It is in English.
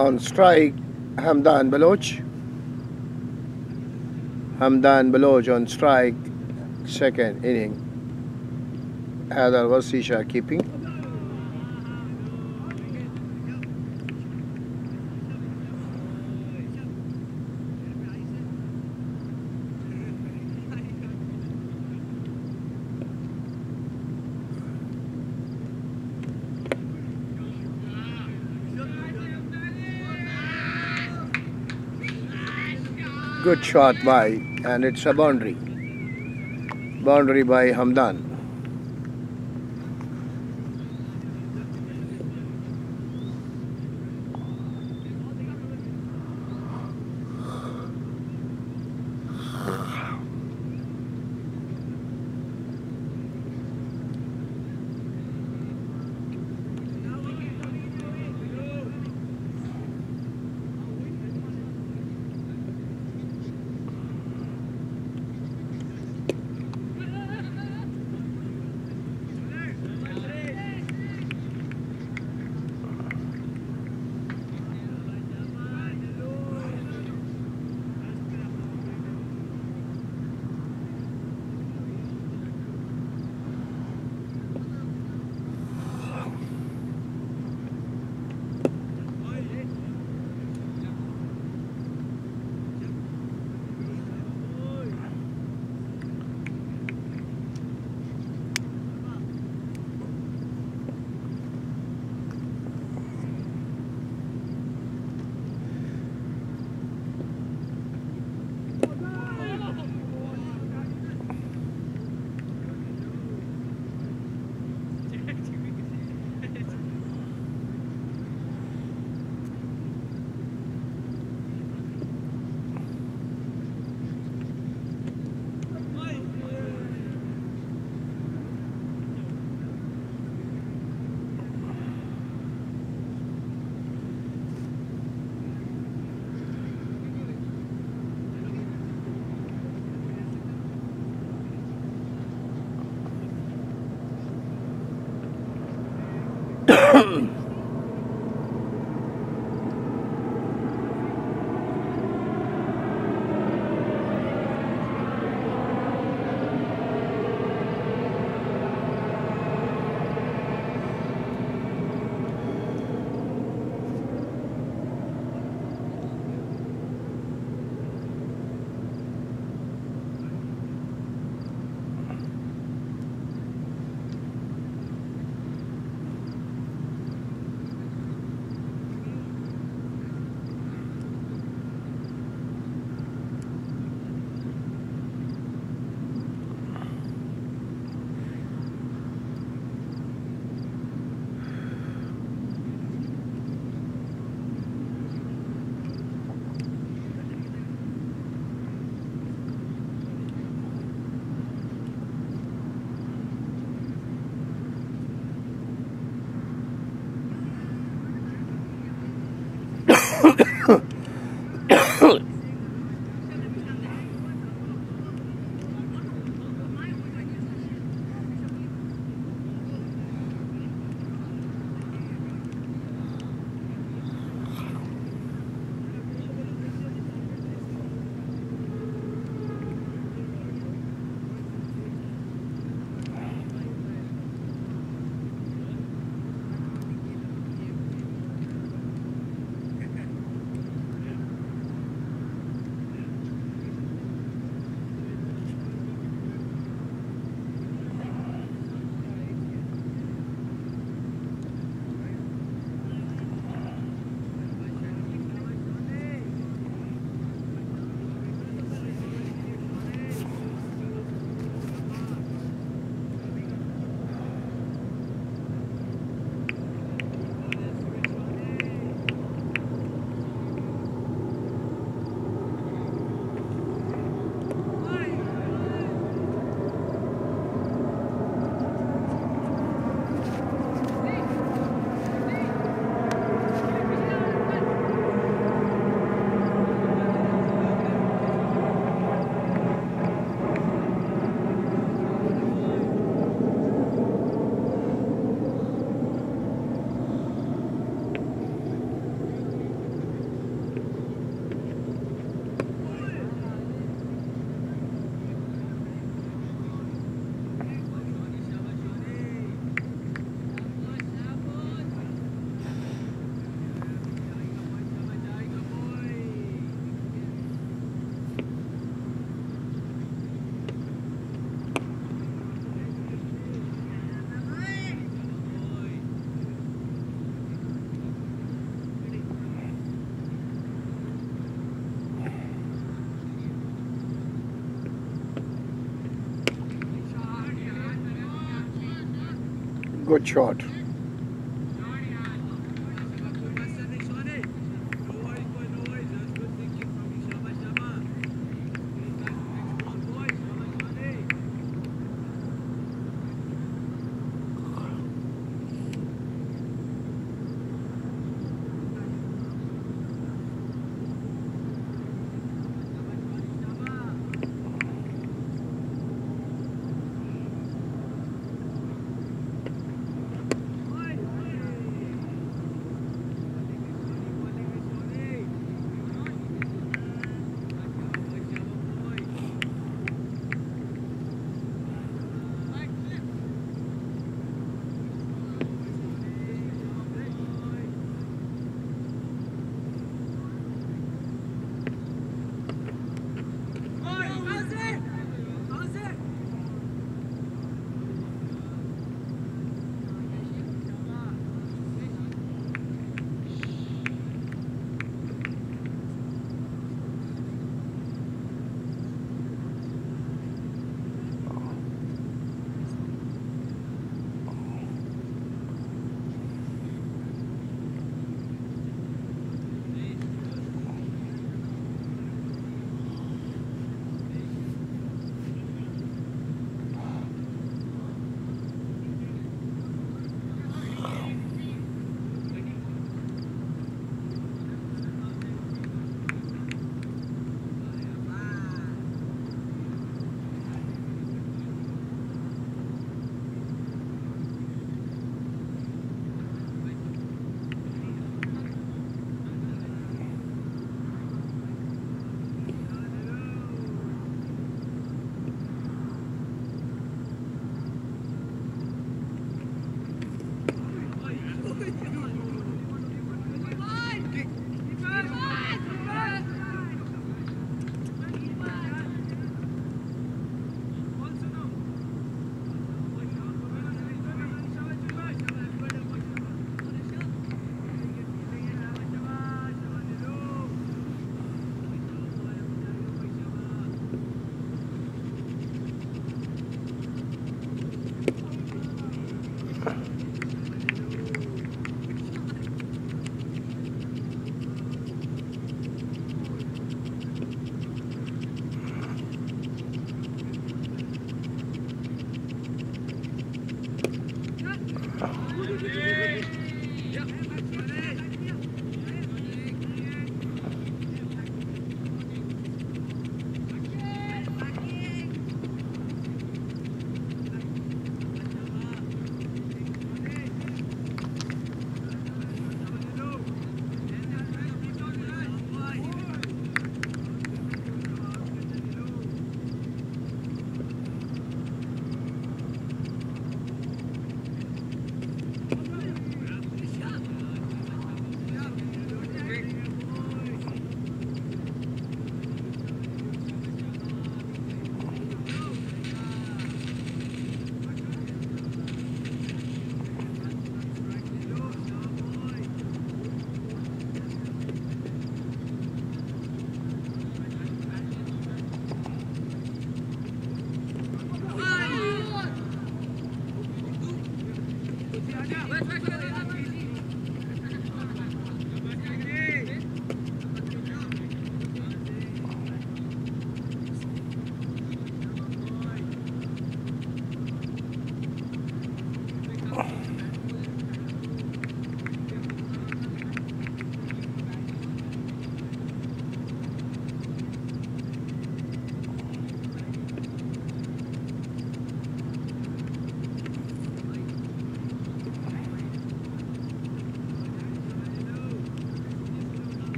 on strike Hamdan Baloch. Hamdan Baloch on strike, second inning. Haider Wasi Shah keeping. Good shot by, and it's a boundary. Boundary by Hamdan. Good shot.